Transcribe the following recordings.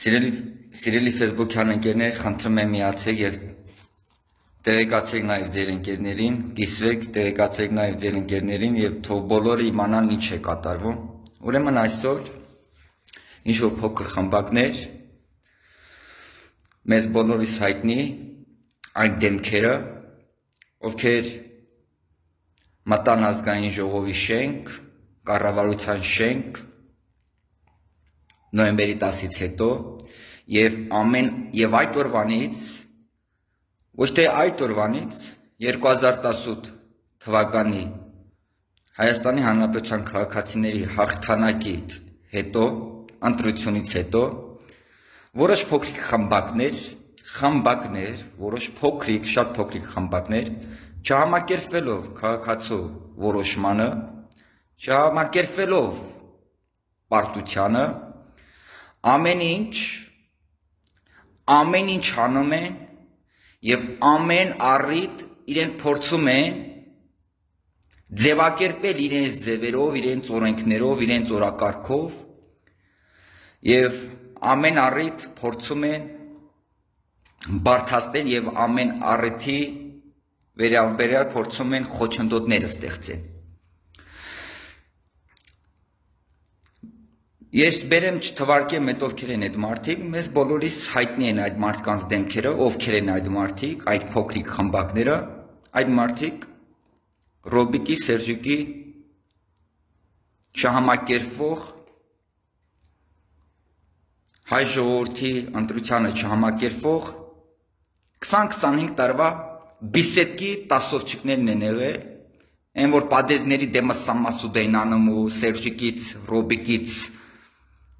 Սիրելի սիրելի Facebook-յան ընկերներ, խնդրում եմ միացեք եւ տեղեկացեք նաեւ ձեր ընկերներին, կիսվեք, տեղեկացեք նաեւ ձեր ընկերներին եւ թող բոլորը իմանան ինչ է կատարվում։ Ուրեմն այսօր ինչ որ փոքր խմբակներ մեզ բոլորիս հայտնի այն դեմքերը, ովքեր մտան ազգային ժողովի շենք, կառավարության շենք նոյեմբերի 10-ից հետո եւ ամեն եւ այդ օրվանից ոչ թե այդ օրվանից 2018 թվականի Հայաստանի Հանրապետության քաղաքացիների հաղթանակից հետո ընտրությունից հետո որոշ փոքրիկ խմբակներ խմբակներ որոշ փոքրիկ շատ փոքրիկ խմբակներ չհամակերպվելով քաղաքացու որոշմանը չհամակերպվելով պարտությանը ամեն ինչ ամեն ինչ անում են եւ ամեն առիթ իրենք փորձում են ձևակերպել իրենց ձևերով, իրենց օրենքներով, իրենց օրակարգով եւ ամեն առիթ փորձում են բարթաստեն եւ ամեն առիթի վերաբերյալ փորձում են խոչընդոտներ ստեղծել Ես բերեմ չթվարկեմ այդ ովքեր են այդ մարդիկ, մեզ բոլորիս հայտնի են այդ մարդկանց դեմքերը, ովքեր են այդ մարդիկ, այդ փոքրիկ խմբակները, այդ մարդիկ Ռոբիկի, Սերժիկի չհամակերպվող հայ ժողովրդի ընտրությանը չհամակերպվող 20-25 տարվա բիսետկի տասովչիկներն են եղել, այն որ պատեզների դեմը սամասուդ էին անում ու Սերժիկից, Ռոբիկից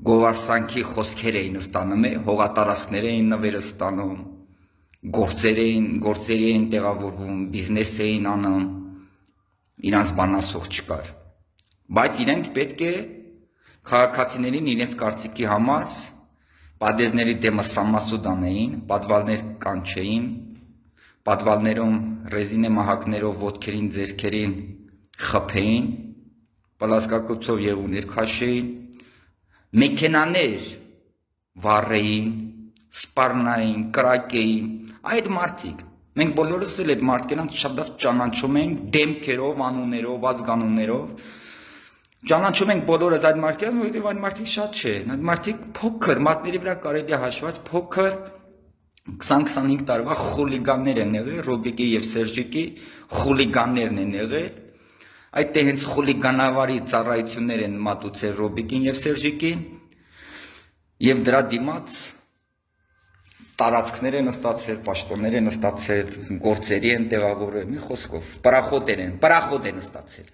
գովարսանքի խոսքեր էին ստանում, հողատարածքներ էին նվերը ստանում, գործեր էին, գործերի էին տեղավորվում, բիզնես էին անում, իրանց բանասող չկար։ Բայց իրենք պետք է քաղաքացիներին իրենց կարծիքի համար պատեզների դեմը սամասուդ անեին, պատվալներ կանչեին, պատվալներում ռեզինե մահակներով ոտքերին, ձերքերին խփեին, պլասկակոցով եղուներ քաշեին, մեքենաներ վառեին, սպառնային, կրակեին, այդ մարդիկ Մենք բոլորս էլ այդ մարդկանց շատ լավ ճանաչում ենք դեմքերով, անուններով, ազգանուններով։ Ճանաչում ենք բոլորս այդ մարդկանց, որովհետև այդ մարդիկ շատ չեն։ Այդ մարդիկ փոքր, մատների վրա կարելի է հաշված փոքր 20-25 տարվա խուլիգաններ են եղել, Ռոբիկի եւ Սերժիկի խուլիգաններն են եղել Այդ դե հենց խուլիգանավարի ծառայություններ են մատուցել Ռոբիկին եւ Սերժիկին եւ դրա դիմաց տարածքներ են ստացել, պաշտոններ են ստացել, գործերի են տեղավորել, մի խոսքով, պարախոտ են, պարախոտ են ստացել։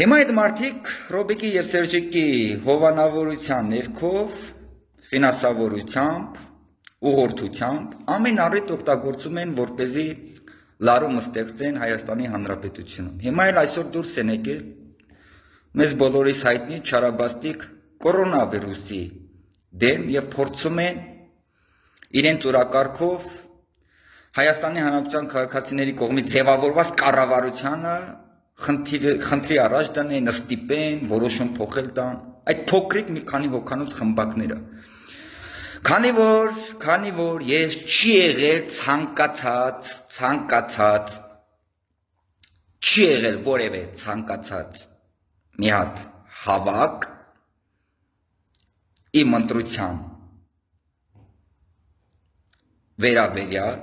Հիմա այդ մարդիկ Ռոբիկի եւ Սերժիկի հովանավորության ներքով ֆինանսավորությամբ, ուղղորդությամբ ամեն առիթ օգտագործում են, որ เป զի լարումը ստեղծեն Հայաստանի Հանրապետությունում։ Հիմա էլ այսօր դուրս են եկել մեզ բոլորիս հայտնի չարաբաստիկ կորոնավիրուսի դեմ եւ փորձում են իրենց օրակարգով Հայաստանի Հանրապետության քաղաքացիների կողմից ձևավորված կառավարությանը խնդրի խնդրի առաջ դնեն, ստիպեն, որոշում փոխել տան։ Այդ փոքրիկ մի քանի հոգանոց խմբակները Քանի որ, քանի որ ես չի եղել ցանկացած, ցանկացած չի եղել որևէ ցանկացած մի հատ հավաք իմ ընտրության վերաբերյալ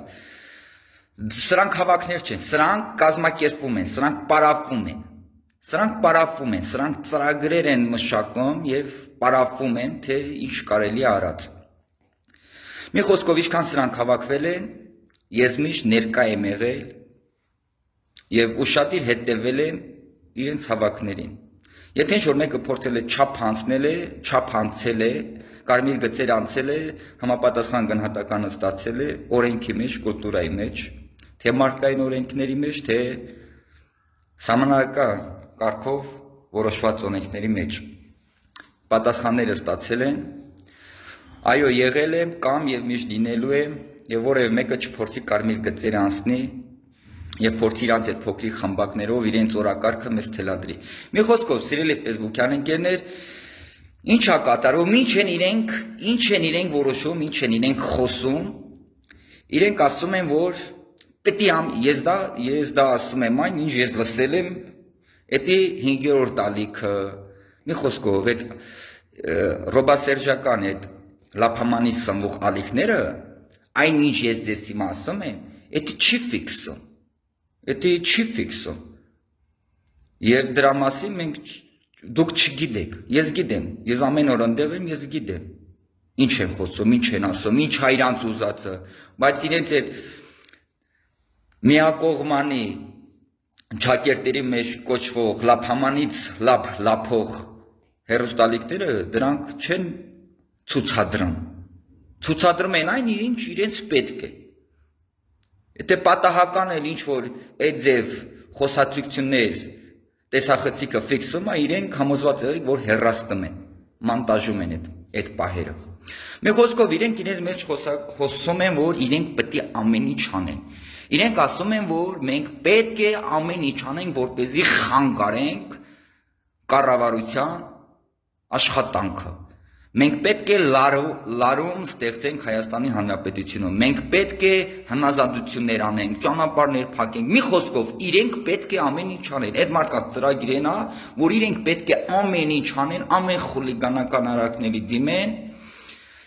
սրանք հավաքներ չեն, սրանք կազմակերպվում են, սրանք պարապվում են։ Սրանք պարապվում են, սրանք ծրագրեր են մշակում եւ պարապվում են, թե ինչ կարելի արած։ Մի խոսքով ինչքան սրանք հավաքվել են, ես միշտ ներկա եմ եղել եւ ուշադիր հետևել եմ իրենց հավաքներին։ Եթե ինչ որ մեկը փորձել է չափ հանցնել է, չափ հանցել է, կարմիր գծեր անցել է, համապատասխան գնահատականը ստացել է օրենքի մեջ, կուլտուրայի մեջ, թե մարդկային օրենքների մեջ, թե համանական կարգով որոշված օրենքների մեջ։ Պատասխանները ստացել են, Այո, եղել եմ կամ եւ միշտ լինելու եմ եւ որևէ մեկը չփորձի կարմիր գծեր անցնի եւ փորձի իրանց այդ փոքրիկ խմբակներով իրենց օրակարգը մեզ թելադրի։ Մի խոսքով, սիրելի Facebook-յան ընկերներ, Ինչ է կատարում, ինչ են իրենք, ինչ են իրենք որոշում, ինչ են իրենք խոսում։ Իրենք ասում են, որ պետք է ես դա ես դա ասում եմ այն, ինչ ես լսել եմ, դա 5-րդ ալիքը։ Մի խոսքով, այդ ռոբասերժական այդ լափամանի սնվող ալիքները, այն ինչ ես ձեզ հիմա ասում եմ, դա չի ֆիքսում։ Դա չի ֆիքսում։ Եվ դրա մասին մենք դուք չգիտեք։ Ես գիտեմ, ես ամեն օր ընդեղ եմ, ես գիտեմ։ Ինչ են խոսում, ինչ են ասում, ինչ հայրանց ուզածը, բայց իրենց այդ միակողմանի ճակերտերի մեջ կոչվող լափամանից լափ լափող հերոստալիկները դրանք չեն ցուցադրում։ Ցուցադրում են այն, ինչ իրենց պետք է։ Եթե պատահական էլ ինչ որ այդ ձև խոսացություններ տեսախցիկը ֆիքսում է, իրենք համոզված են, որ հերաստում են, մոնտաժում են այդ այդ պահերը։ Մի խոսքով իրենք իրենց մեջ խոսում են, որ իրենք պետք է ամեն ինչ անեն։ Իրենք ասում են, որ մենք պետք է ամեն ինչ անենք, որպեսզի խանգարենք կառավարության աշխատանքը։ Մենք պետք է լարում ստեղծենք Հայաստանի Հանրապետությունում։ Մենք պետք է հնազանդություններ անենք, ճանապարհներ փակենք։ Մի խոսքով, իրենք պետք է ամեն ինչ անեն։ Այդ մարդկանց ծրագիրն է, որ իրենք պետք է ամեն ինչ անեն, ամեն խուլիգանական արարքների դիմեն։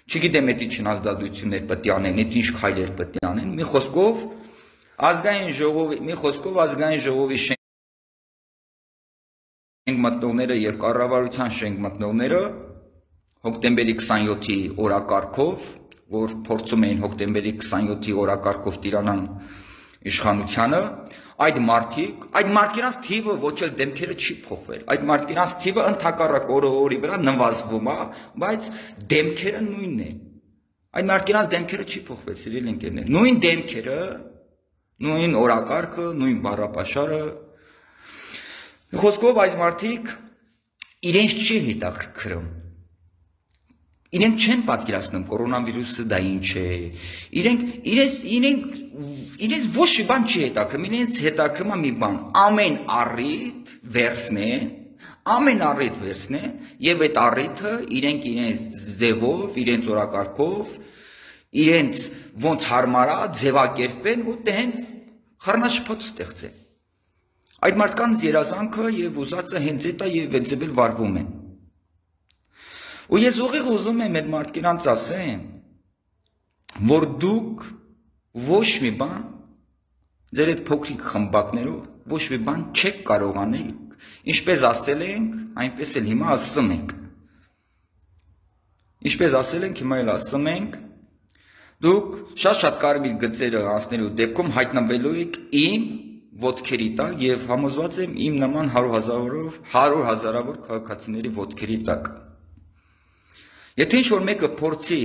Չգիտեմ, դա ինչ հնազանդություններ պետք է անեն, դա ինչ քայլեր պետք է անեն։ Մի խոսքով, ազգային ժողովի, մի խոսքով ազգային ժողովի շենք մտնողները եւ կառավարության շենք մտնողները հոկտեմբերի 27-ի օրակարգով, որ փորձում էին հոկտեմբերի 27-ի օրակարգով տիրանան իշխանությանը, այդ մարդիկ, այդ մարդկանց թիվը ոչ էլ դեմքերը չի փոխվել։ Այդ մարդկանց թիվը ընդհակառակ օրը օրի վրա նվազվում է, բայց դեմքերը նույնն են։ Այդ մարդկանց դեմքերը չի փոխվել, սիրելի ընկերներ։ Նույն դեմքերը, նույն օրակարգը, նույն բառապաշարը։ Խոսքով այս մարդիկ իրենց չի հետաքրքրում Իրենք չեն պատկերացնում կորոնավիրուսը դա ինչ է։ Իրենք իրենց իրենք իրենց ոչ մի բան չի հետաքրում, իրենց հետաքրում է մի բան։ Ամեն առիթ վերցնե, ամեն առիթ վերցնե եւ այդ առիթը իրենք իրենց ձևով, իրենց օրակարգով, իրենց ոնց հարմարա ձևակերպեն ու հենց խառնաշփոթ ստեղծեն։ Այդ մարդկանց երազանքը եւ ուզածը հենց այդ է եւ այդ ձևել վարվում են։ Ու ես ուղիղ ուզում եմ այդ մարդկանց ասեմ, որ դուք ոչ մի բան ձեր այդ փոքրիկ խմբակներով ոչ մի բան չեք կարող անել, ինչպես ասել ենք, այնպես էլ հիմա ասում ենք։ Ինչպես ասել ենք, հիմա էլ ասում ենք, դուք շատ-շատ կարմիր գծերը անցնելու դեպքում հայտնվելու եք իմ ոտքերի տակ եւ համոզված եմ իմ նման 100 հազարով 100 հազարավոր քաղաքացիների ոտքերի տակ։ Եթե ինչ որ մեկը փորձի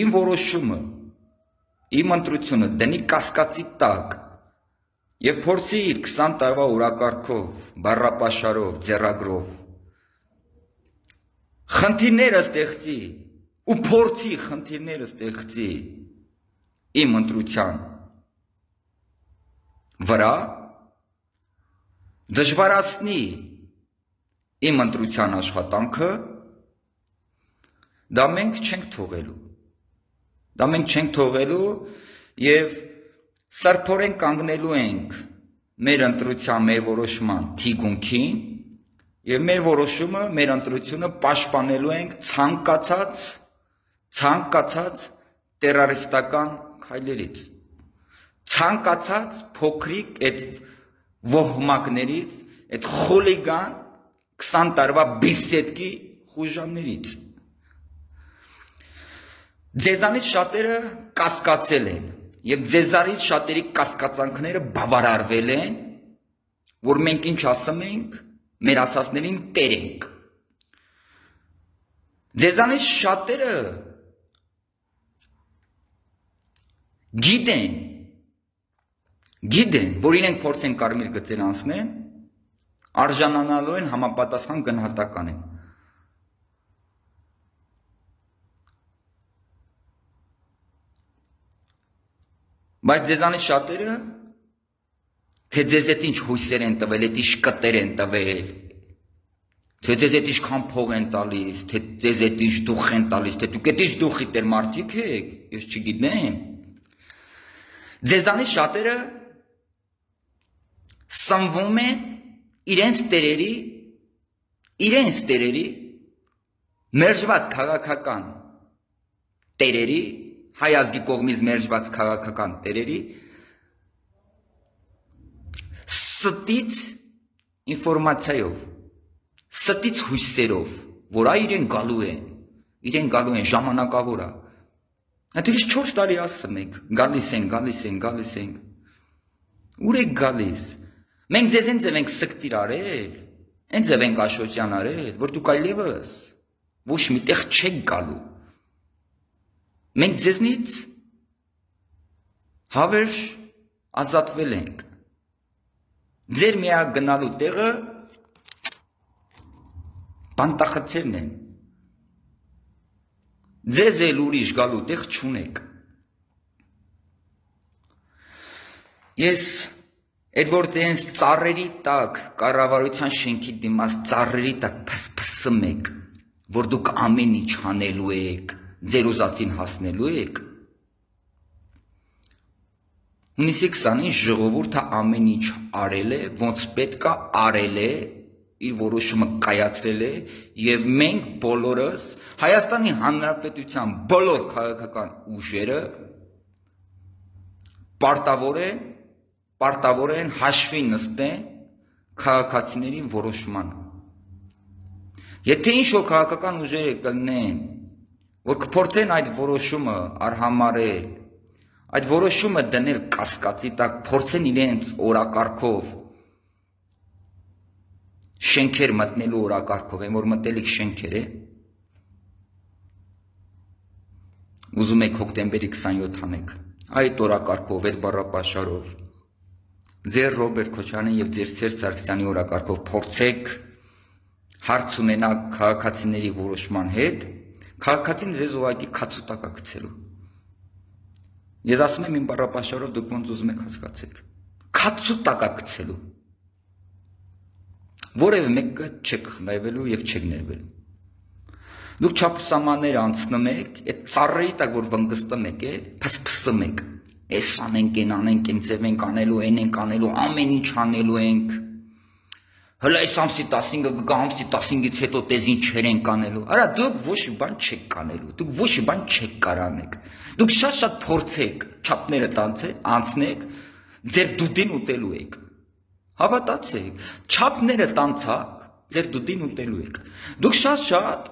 իմ որոշումը, իմ ընտրությունը դնի կասկածի տակ եւ փորձի իր 20 տարվա օրակարգով, բառապաշարով, ձեռագրով խնդիրները ստեղծի ու փորձի խնդիրները ստեղծի իմ ընտրության վրա դժվարացնի իմ ընտրության աշխատանքը Դա մենք չենք թողելու։ Դա մենք չենք թողելու եւ սրբորեն կանգնելու ենք մեր ընտրության, մեր որոշման թիգունքին եւ մեր որոշումը, մեր ընտրությունը պաշտպանելու ենք ցանկացած ցանկացած terroristական քայլերից ցանկացած փոքրիկ այդ ոհմակներից, այդ խոլիգան 20 տարվա բիսետկի խուժաններից Ձեզանից շատերը կասկածել են եւ ձեզանից շատերի կասկածանքները բավարարվել են, որ մենք ինչ ասում ենք, մեր ասածներին տեր ենք։ Ձեզանից շատերը գիտեն գիտեն, որ իրենք փորձեն կարմիր գծեր անցնեն, արժանանալու են համապատասխան գնահատականին։ Բայց ձեզանից շատերը թե ձեզ այդ ինչ հույսեր են տվել, այդ ինչ կտեր են տվել, Թե ձեզ այդ ինչքան փող են տալիս, թե ձեզ այդ ինչ դուխ են տալիս, թե դուք այդ ինչ դուխի տեր մարդիկ եք, ես չգիտեմ։ Ձեզանի շատերը սնվում են իրենց տերերի իրենց տերերի մերժված քաղաքական տերերի հայ ազգի կողմից մերժված քաղաքական տերերի ստից ինֆորմացիայով ստից հույսերով, որ այ իրեն գալու են, իրեն գալու են ժամանակավոր է։ Այդպես 4 տարի ասում եք, գալիս են, գալիս են, գալիս են։ Ուր եք գալիս։ Մենք ձեզ են ձև ենք սկտիր արել, են ձև ենք աշոջյան արել, որ դուք այլևս ոչ միտեղ չեք գալու։ Մենք ձեզնից հավերժ ազատվել ենք։ Ձեր միակ գնալու տեղը բանտախցերն են։ Ձեզ էլ ուրիշ գալու տեղ չունեք։ Ես այդ որ տենց ծառերի տակ կառավարության շենքի դիմաց ծառերի տակ փսփսում եք, որ դուք ամեն ինչ անելու եք, ձեր ուզածին հասնելու եք։ Հունիսի 20-ին ժողովուրդը ամեն ինչ արել է, ոնց պետքա արել է, իր որոշումը կայացրել է եւ մենք բոլորս Հայաստանի Հանրապետության բոլոր քաղաքական ուժերը պարտավոր են պարտավոր են հաշվի նստեն քաղաքացիների որոշմանը Եթե ինչ որ քաղաքական ուժերը կլնեն որ կփորձեն այդ որոշումը արհամարել այդ որոշումը դնել կասկածի տակ փորձեն իրենց օրակարգով շենքեր մտնելու օրակարգով, այն որ մտելիք շենքեր է։ Ուզում եք հոկտեմբերի 27 անեք։ Այդ օրակարգով, այդ բառապաշարով ձեր Ռոբերտ Քոչարյանի եւ ձեր Սերժ Սարգսյանի օրակարգով փորձեք հարց ունենալ քաղաքացիների որոշման հետ, քաղաքացին ձեզ ուղակի քացուտակա գցելու։ Ես ասում եմ իմ բառապաշարով դուք ոնց ուզում եք հասկացեք։ Քացուտակա գցելու որևէ մեկը չեք խնայվելու եւ չեք ներվելու։ Դուք չափսամաններ անցնում եք, այդ ծառերի տակ որ վնգստում եք, փսփսում եք։ Էս անենք, են անենք, են ձև ենք անելու, են ենք անելու, ամեն ինչ անելու ենք։ Հələ այս ամսի 15-ը կգա ամսի 15-ից հետո տեզ ինչեր են կանելու։ Արա դուք ոչ բան չեք կանելու։ Դուք ոչ բան չեք կարանեք։ Դուք շատ-շատ փորձեք, չափները տանցեք, անցնեք, ձեր դուդին ուտելու եք։ Հավատացեք, չափները տանցակ, ձեր դուդին ուտելու եք։ Դուք շատ-շատ,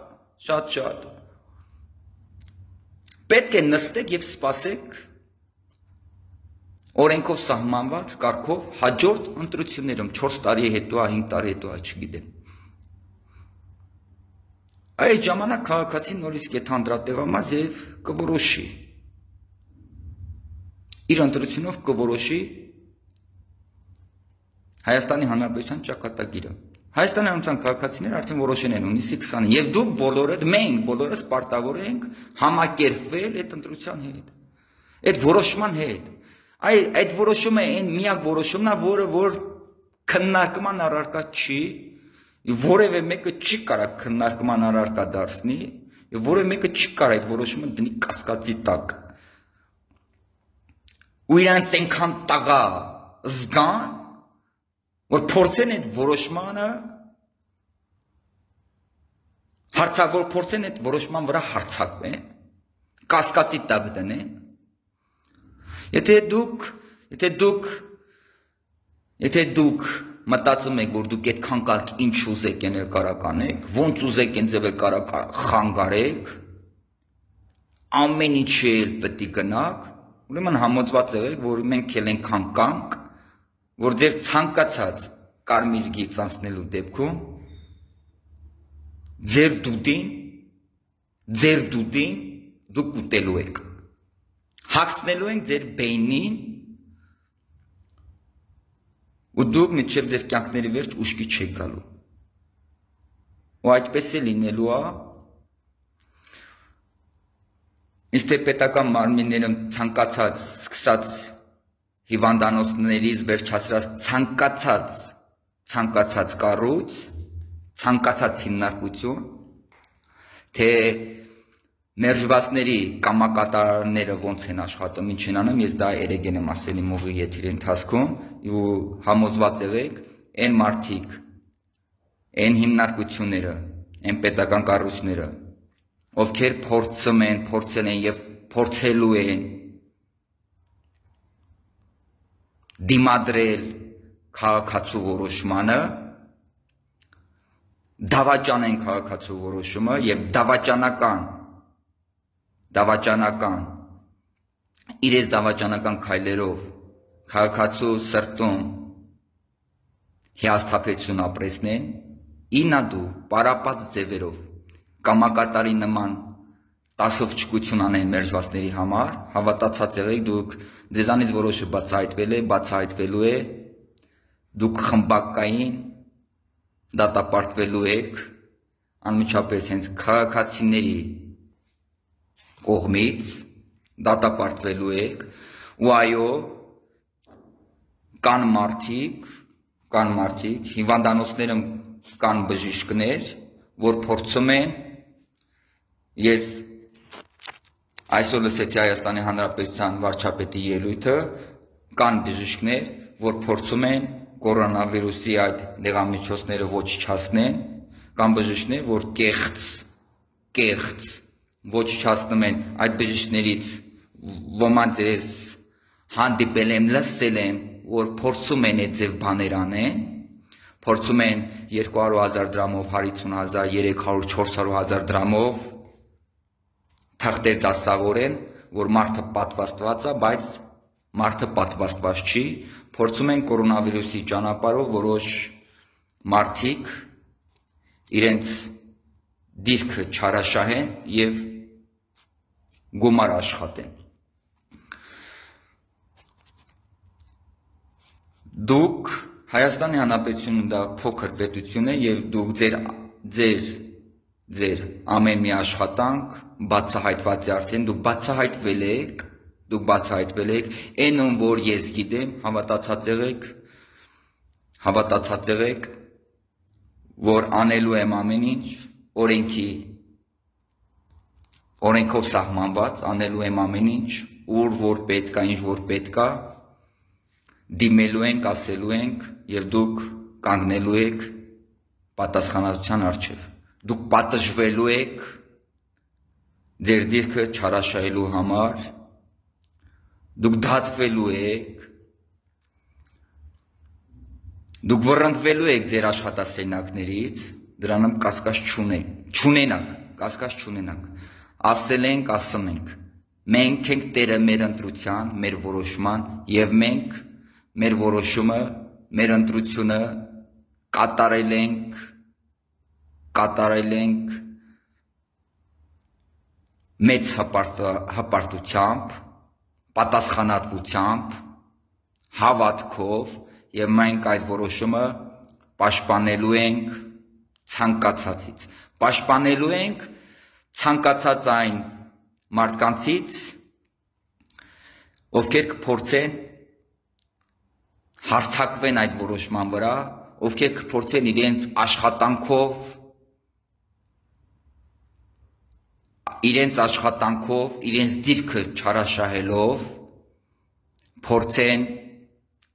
շատ-շատ պետք է նստեք եւ սպասեք օրենքով սահմանված կարգով հաջորդ ընտրություններում 4 տարի հետո, 5 տարի հետո, չգիտեմ։ Այդ ժամանակ քաղաքացին նորից կեթանդրատեղամազ եւ կորոշի։ Իր ընտրությունով կորոշի Հայաստանի Հանրապետության ճակատագիրը։ Հայաստանի Հանրապետության քաղաքացիները արդեն որոշեն են ունիսի 20-ը եւ դուք բոլորդ մենք բոլորս պարտավոր ենք համակերպվել այդ ընտրության հետ։ Այդ որոշման հետ։ Այ այդ որոշումը այն միակ որոշումն է, որը որ քննարկման առարկա չի, որևէ մեկը չի կարա քննարկման առարկա դարձնի, եւ որևէ մեկը չի կարա այդ որոշումը դնի կասկածի տակ։ Ու իրանց այնքան տաղա զգան, որ փորձեն այդ որոշմանը հարցավոր փորձեն այդ որոշման վրա հարցակվեն, կասկածի տակ դնեն։ Եթե դուք, եթե դուք, եթե դուք մտածում եք, որ դուք այդքան կարգ ինչ ուզեք ենել կարականեք, ոնց ուզեք են ձևել կարակ խանգարեք, ամեն ինչի էլ պետք է գնաք, ուրեմն համոզված եղեք, որ մենք էլ ենք կանք որ ձեր ցանկացած կարմիր գիծ անցնելու դեպքում ձեր դուդին ձեր դուդին դուք ուտելու եք հացնելու են ձեր բեյնին ու դուք միջև ձեր կյանքների վերջ ուշքի չեք գալու ու այդպես է լինելու է Իսկ թե պետական մարմիններում ցանկացած սկսած հիվանդանոցներից վերջացրած ցանկացած ցանկացած կառույց ցանկացած հիմնարկություն, թե մերժվածների կամակատարները ոնց են աշխատում, ինչ են անում, ես դա երեգեն եմ ասել իմ ուղի եթերի ընթացքում, ու համոզված եղեք, այն մարդիկ, այն հիմնարկությունները, այն պետական կառույցները, ովքեր փորձում են, փորձել են եւ փորձելու են դիմադրել քաղաքացու որոշմանը դավաճանեն քաղաքացու որոշումը եւ դավաճանական դավաճանական իրենց դավաճանական քայլերով քաղաքացու սրտում հիասթափություն ապրեսնեն ինադու պարապած ձևերով կամակատարի նման տասով ճկություն անեն մերժվածների համար, հավատացած եղեք դուք ձեզանից որոշը բացահայտվել է, բացահայտվելու է, դուք խմբակային դատապարտվելու եք անմիջապես հենց քաղաքացիների կողմից դատապարտվելու եք ու այո կան մարդիկ կան մարդիկ հիվանդանոցները կան բժիշկներ որ փորձում են ես Այսօր լսեցի Հայաստանի Հանրապետության վարչապետի ելույթը, կան բժիշկներ, որ փորձում են կորոնավիրուսի այդ դեղամիջոցները ոչնչացնեն, կան բժիշկներ, որ կեղծ, կեղծ ոչնչացնում են այդ բժիշկներից ոմանց ես հանդիպել եմ, լսել եմ, որ փորձում են այդ ձև բաներ անեն, փորձում են 200.000 դրամով, 50.000, 300, 400.000 դրամով թղթեր դասավորեն, որ մարդը պատվաստված է, բայց մարդը պատվաստված չի, փորձում են կորոնավիրուսի ճանապարհով որոշ մարդիկ իրենց դիրքը չարաշահեն եւ գումար աշխատեն։ Դուք Հայաստանի Հանրապետությունը դա փոքր պետություն է եւ դուք ձեր ձեր ձեր ամեն մի աշխատանք բացահայտված է արդեն, դուք բացահայտվել եք, դուք բացահայտվել եք, այն ում որ ես գիտեմ, հավատացած եղեք, հավատացած եղեք, որ անելու եմ ամեն ինչ, օրենքի օրենքով սահմանված անելու եմ ամեն ինչ, ուր որ պետք է, ինչ որ պետք է, դիմելու ենք, ասելու ենք եւ դուք կանգնելու եք պատասխանատվության առջև դուք պատժվելու եք ձեր դիրքը չարաշահելու համար, դուք դատվելու եք, դուք վռնդվելու եք ձեր աշխատասենյակներից, դրանում կասկած չունեք, չունենաք, կասկած չունենաք։ Ասել ենք, ասում ենք, մենք ենք Տերը մեր ընտրության, մեր որոշման եւ մենք մեր որոշումը, մեր ընտրությունը կատարել ենք կատարել ենք մեծ հպարտությամբ, պատասխանատվությամբ, հավատքով եւ մենք այդ որոշումը պաշտպանելու ենք ցանկացածից։ Պաշտպանելու ենք ցանկացած այն մարդկանցից, ովքեր կփորձեն հարցակվեն այդ որոշման վրա, ովքեր կփորձեն իրենց աշխատանքով իրենց աշխատանքով, իրենց դիրքը չարաշահելով փորձեն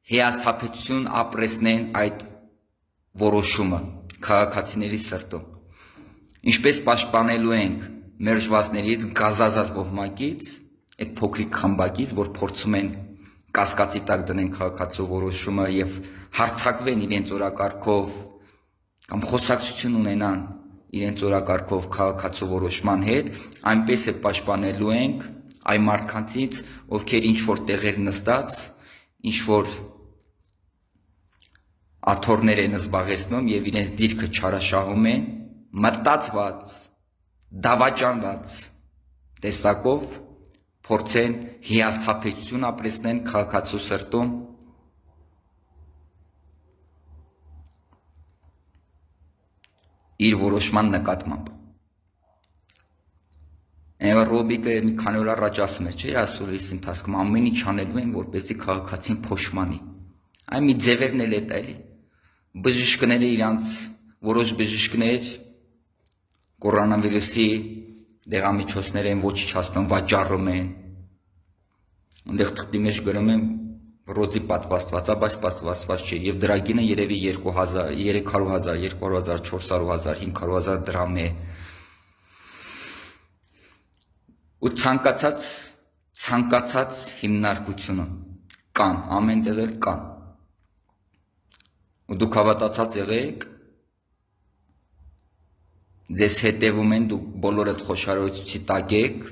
հիասթափություն ապրեսնեն այդ որոշումը քաղաքացիների սրտում։ Ինչպես պաշտպանելու ենք մերժվածներից, գազազած ոհմակից, այդ փոքրիկ խմբակից, որ փորձում են կասկածի տակ դնեն քաղաքացու որոշումը եւ հարցակվեն իրենց օրակարգով կամ խոսակցություն ունենան իրենց օրակարգով քաղաքացու որոշման հետ, այնպես է պաշտպանելու ենք այն մարդկանցից, ովքեր ինչ որ տեղեր նստած, ինչ որ աթորներ են զբաղեցնում եւ իրենց դիրքը չարաշահում են, մտածված, դավաճանված տեսակով փորձեն հիասթափություն ապրեսնեն քաղաքացու սրտում իր որոշման նկատմամբ։ Եվ Ռոբիկը մի քանի օր առաջ ասում էր, չէ՞, ասում էր ընթացքում ամեն ինչ անելու են, որպեսզի քաղաքացին փոշմանի։ Այն մի ձևերն էլ է դա էլի։ Բժիշկները իրանց որոշ բժիշկներ կորոնավիրուսի դեղամիջոցներ են ոչնչացնում, վաճառում են։ Այնտեղ թղթի մեջ գրում են ռոզի պատվաստվածա, բայց պատվաստված չէ եւ դրա գինը երևի 2000, 300000, 200000, 400000, 500000 դրամ է։ Ու ցանկացած ցանկացած հիմնարկությունը կան, ամենտեղ էլ կան։ Ու դուք հավատացած եղեք, ձեզ հետևում են, դուք բոլորդ խոշարոցի տակ եք,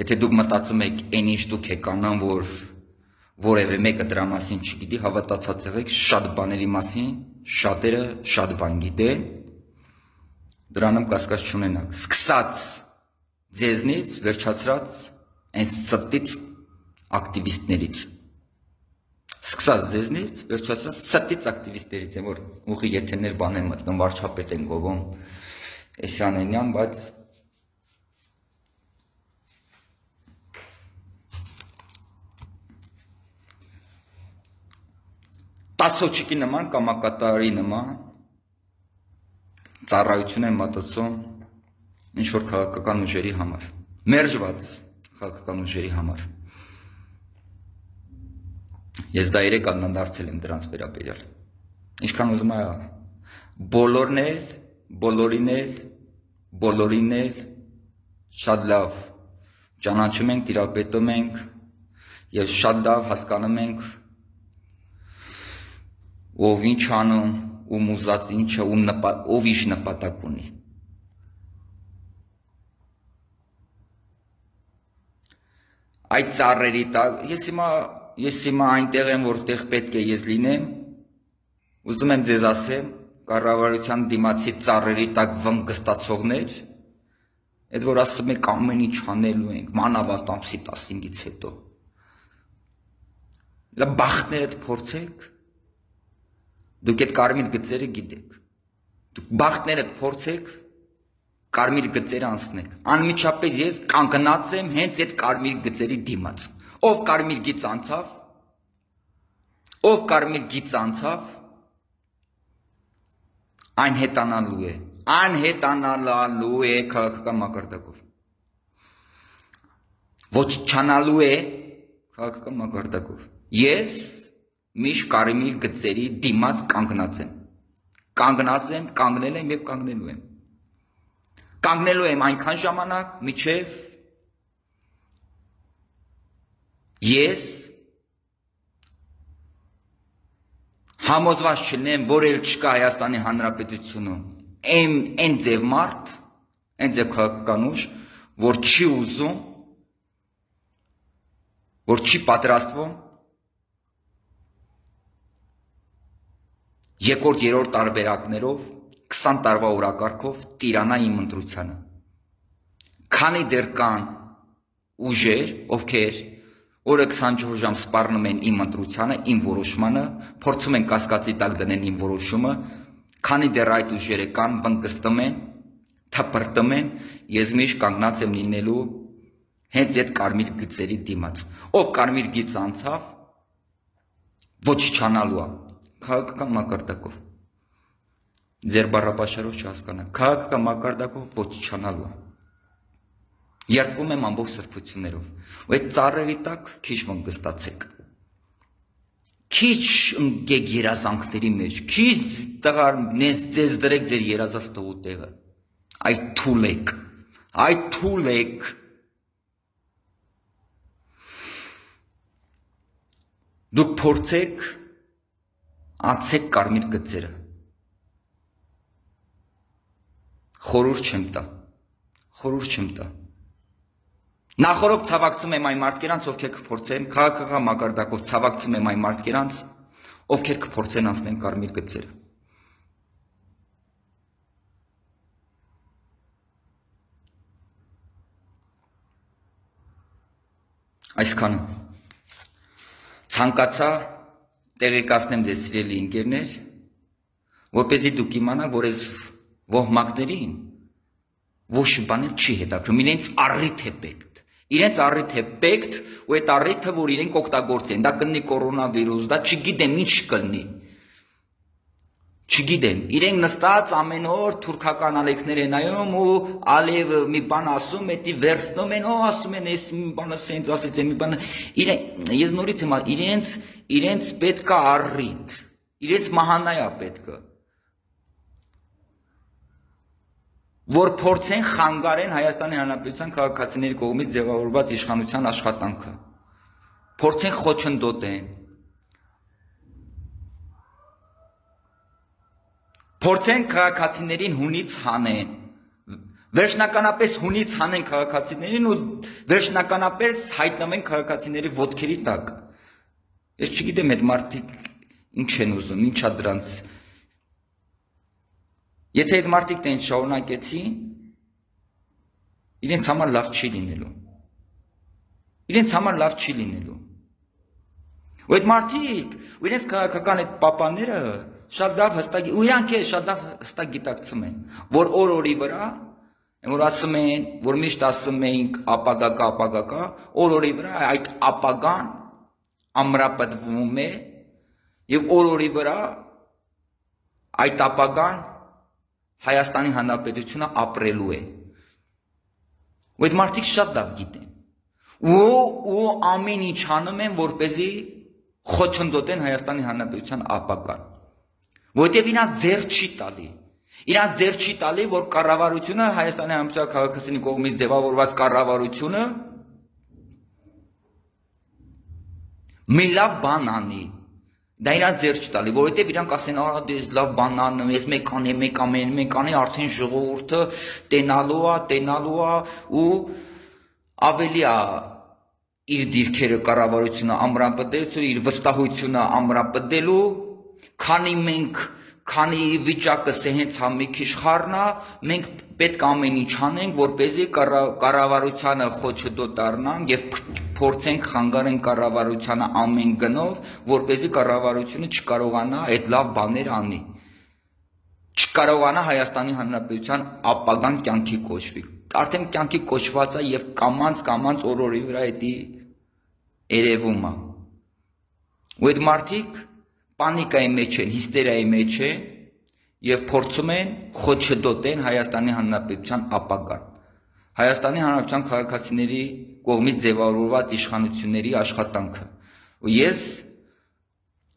եթե դուք մտածում եք, այն ինչ դուք եք անան, որ որևէ մեկը դրա մասին չգիտի, հավատացած եղեք, շատ բաների մասին շատերը շատ բան գիտեն, դրանում կասկած չունենաք։ Սկսած ձեզնից, վերջացրած այն ստից ակտիվիստներից սկսած ձեզնից, վերջացրած ստից ակտիվիստներից են, որ ուղի եթերներ բան են մտնում, վարչապետ են գովում, Էսյանենյան, բայց տասոչիկի նման կամակատարի նման ծառայություն են մտածում ինչ որ քաղաքական ուժերի համար, մերժված քաղաքական ուժերի համար։ Ես դա երեք անդրադարձել եմ դրանց վերաբերյալ։ Ինչքան ուզում ա բոլորն էլ, բոլորին էլ, բոլորին էլ շատ լավ ճանաչում ենք, տիրապետում ենք եւ շատ լավ հասկանում ենք ով ինչ անում, ում ուզած ինչը, ում նպա, ով ինչ նպատակ ունի։ Այդ ծառերի տակ ես հիմա ես հիմա այնտեղ եմ, որտեղ պետք է ես լինեմ, ուզում եմ ձեզ ասեմ, կառավարության դիմացի ծառերի տակ վնգստացողներ, այդ որ ասում եք ամեն ինչ անելու ենք, մանավանդ ամսի 15-ից հետո։ Լա բախտներդ փորձեք։ Դուք այդ կարմիր գծերը գիտեք։ Դուք բախտներդ փորձեք, կարմիր գծերը անցնեք։ Անմիջապես ես կանգնած եմ հենց այդ կարմիր գծերի դիմաց։ Ով կարմիր գիծ անցավ, ով կարմիր գիծ անցավ, այն հետանալու է, անհետանալու է քաղաքական մակարդակով։ Ոչ չանալու է քաղաքական մակարդակով։ Ես միշտ կարմիր գծերի դիմաց կանգնած եմ։ Կանգնած եմ, կանգնել եմ եւ կանգնելու եմ։ Կանգնելու եմ այնքան ժամանակ, միջև Ես համոզված չլինեմ, որ էլ չկա Հայաստանի Հանրապետությունում այն այն ձև մարդ, այն ձև քաղաքական ուժ, որ չի ուզում, որ չի պատրաստվում երկրորդ երրորդ տարբերակներով 20 տարվա օրակարգով տիրանա իմ ընտրությանը։ Քանի դեռ կան ուժեր, ովքեր Օրը 24 ժամ սպառնում են իմ ընտրությանը, իմ որոշմանը, փորձում են կասկածի տակ դնեն իմ որոշումը, քանի դեռ այդ ուժերը կան, բնկստում են, թփրտում են, ես միշտ կանգնած եմ լինելու հենց այդ կարմիր գծերի դիմաց։ Ով կարմիր գիծ անցավ, ոչ չանալու է քաղաքական մակարդակով։ Ձեր բառապաշարով չհասկանա։ Քաղաքական մակարդակով ոչ չանալու է։ Երդվում եմ ամբողջ սրբություններով։ Ու այդ ծառերի տակ քիչ վնգստացեք։ Քիչ ընկեք երազանքների մեջ, քիչ տղար նես ձեզ դրեք ձեր երազած տղու տեղը։ Այդ թուլեք։ Այդ թուլեք։ Դուք փորձեք անցեք կարմիր գծերը։ Խորուրդ չեմ տա։ Խորուրդ չեմ տա։ Նախորդ ցավակցում եմ այն մարդկանց, ովքեր կփորձեն քաղաքական մակարդակով ցավակցում եմ այն մարդկանց, ովքեր կփորձեն անցնել կարմիր գծերը։ Այսքանը ցանկացա տեղեկացնեմ ձեզ սիրելի ընկերներ, որպեսզի դուք իմանաք, որ այս ոհմակներին ոչ բան չի հետաքրում, իրենց առիթ է պետք Իրենց առիթ է պետք ու այդ առիթը, որ իրենք օգտագործեն, դա կլինի կորոնավիրուս, դա չգիտեմ ինչ կլինի։ Չգիտեմ, իրենք նստած ամեն օր թուրքական ալեքներ են նայում ու Ալիևը մի բան ասում, էդի վերցնում են, օ ասում են, էս մի բանը սենց ասեց, մի բանը իրեն ես նորից եմ իրենց իրենց պետքա առիթ, իրենց մահանայա պետքը որ փորձեն խանգարեն Հայաստանի Հանրապետության քաղաքացիների կողմից ձևավորված իշխանության աշխատանքը։ Փորձեն խոչընդոտեն, Փորձեն քաղաքացիներին հունից հանեն։ Վերջնականապես հունից հանեն քաղաքացիներին ու վերջնականապես հայտնվեն քաղաքացիների ոտքերի տակ։ Ես չգիտեմ այդ մարդիկ ինչ են ուզում, ինչա դրանց Եթե այդ մարդիկ տեն շարունակեցին, իրենց համար լավ չի լինելու։ Իրենց համար լավ չի լինելու։ Ու այդ մարդիկ, ու իրենց քաղաքական այդ պապաները շատ լավ հստակ ու իրանք է շատ լավ հստակ գիտակցում են, որ օր-օրի վրա որ ասում են, որ միշտ ասում էինք ապագա կա, ապագա կա, օր-օրի վրա այդ ապագան ամրապտվում է եւ օր-օրի վրա այդ ապագան Հայաստանի Հանրապետությունը ապրելու է։ Ու այդ մարդիկ շատ լավ գիտեն։ Ու ու ամեն ինչ անում են, որպեսզի խոչընդոտեն Հայաստանի Հանրապետության ապագան որտեվ իրանց ձեր չի տալի։ Իրանց ձեր չի տալի, որ կառավարությունը Հայաստանի Հանրապետության քաղաքացիների կողմից ձևավորված կառավարությունը մի լավ բան անի։ Դա իրանց ձեր չի տալի, որովհետև իրանք ասեն, «Արա դες լավ բան անում, ես մեկ անի, մեկ ամեն, մեկ անի, արդեն ժողովուրդը տենալու է, տենալու է ու ավելի է իր դիրքերը կառավարությունը ամրապնդելու, իր վստահությունը ամրապնդելու Քանի մենք քանի վիճակը հենց հա մի քիչ խառնա, մենք պետք ամեն ինչ անենք, որպեսզի կառավարությանը խոչընդոտ դառնանք եւ փորձենք խանգարենք կառավարությանը ամեն գնով, որպեսզի կառավարությունը չկարողանա այդ լավ բաներ անի չկարողանա Հայաստանի Հանրապետության ապագան կյանքի կոչվի։ Արդեն կյանքի կոչված է եւ կամանց կամանց օրորի վրա էդի երևում է։ Ու այդ մարդիկ պանիկայի մեջ են, հիստերիայի մեջ են եւ փորձում են խոչընդոտեն Հայաստանի Հանրապետության ապագան։ Հայաստանի Հանրապետության քաղաքացիների կողմից ձևավորված իշխանությունների աշխատանքը։ Ու ես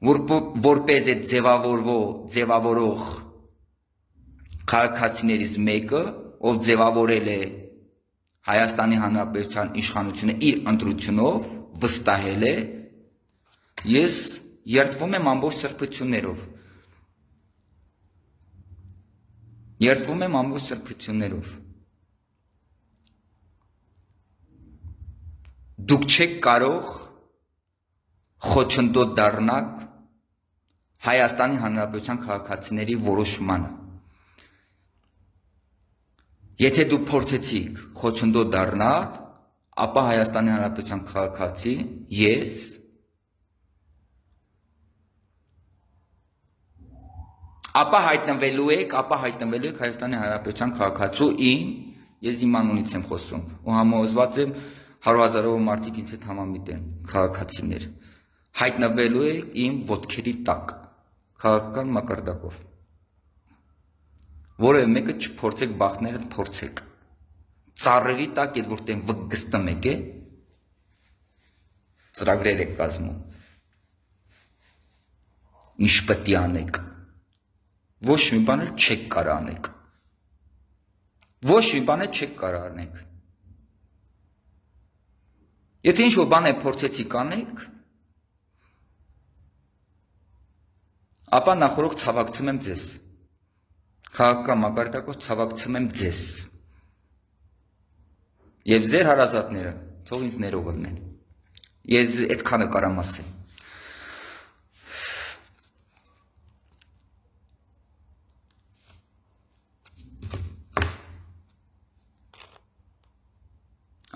որ որպես այդ ձևավորվող ձևավորող քաղաքացիներից մեկը, ով ձևավորել է Հայաստանի Հանրապետության իշխանությունը իր ընտրությունով վստահել է, ես երթվում եմ ամբողջ սրբություններով։ Երթվում եմ ամբողջ սրբություններով։ Դուք չեք կարող խոչընդոտ դառնալ Հայաստանի Հանրապետության քաղաքացիների որոշմանը։ Եթե դու փորձեցիք խոչընդոտ դառնալ, ապա Հայաստանի Հանրապետության քաղաքացի ես ապա հայտնվելու եք, ապա հայտնվելու եք Հայաստանի Հանրապետության քաղաքացու իմ, ես իմ անունից եմ խոսում, ու համոզված եմ հարյուրազարով մարդիկ ինձ հետ համամիտ են, քաղաքացիներ։ Հայտնվելու եք իմ ոտքերի տակ, քաղաքական մակարդակով։ Որևէ մեկը չփորձեք բախները փորձեք։ Ծառերի տակ այդ որտեն վգստում եք, է, ծրագրեր եք կազմում։ Ինչ պետք է անեք Ոչ մի բան էլ չեք կարող անեք։ Ոչ մի բան էլ չեք կարող անեք։ Եթե ինչ-որ բան է փորձեցիք անեք, ապա նախորդ ցավակցում եմ ձեզ։ Քաղաքական մակարդակով ցավակցում եմ ձեզ։ Եվ ձեր հարազատները թող ինձ ներող լինեն։ Ես այդքանը կարամ ասեմ։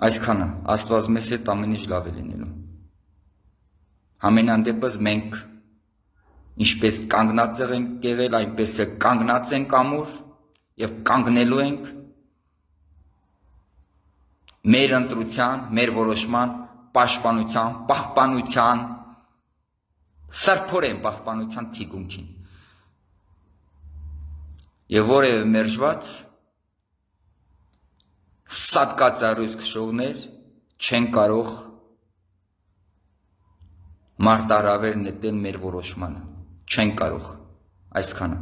Այսքանը Աստված մեզ հետ ամեն ինչ լավ է լինելու։ Ամենան դեպս մենք ինչպես կանգնած ենք եղել, այնպես է կանգնած ենք ամուր եւ կանգնելու ենք մեր ընտրության, մեր որոշման պաշտպանության, պահպանության սրբորեն պահպանության թիկունքին։ եւ որևէ մերժված սատկածառույց քշողներ չեն կարող մարտարավեր նետել մեր որոշմանը չեն կարող այսքանը